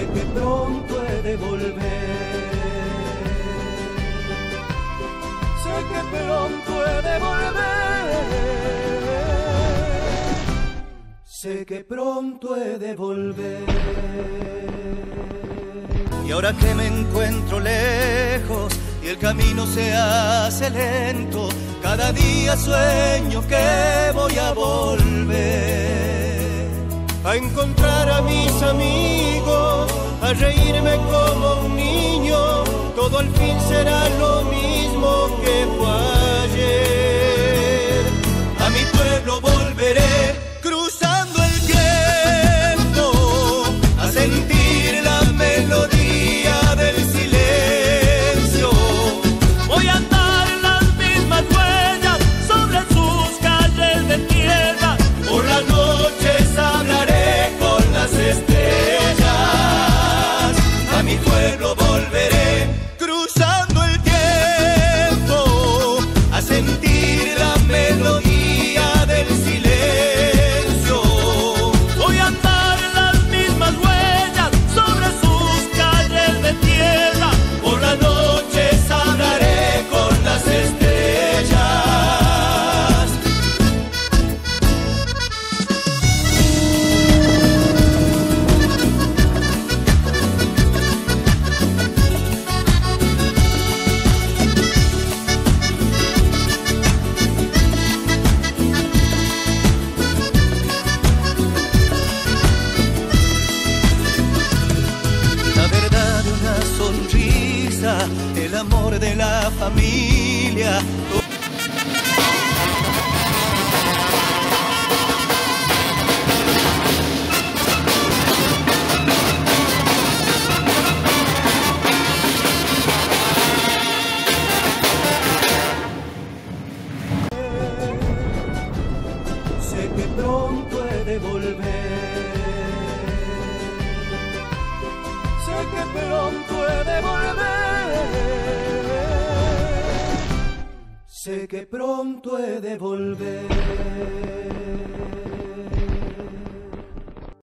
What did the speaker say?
sé que pronto he de volver. Sé que pronto he de volver. Sé que pronto he de volver. Y ahora que me encuentro lejos y el camino se hace lento, cada día sueño que voy a volver. A encontrar a mis amigos, reírme como un niño, todo al fin será lo mismo el amor de la familia. sé que pronto he de volver. Sé que pronto he de volver. Que pronto he de volver.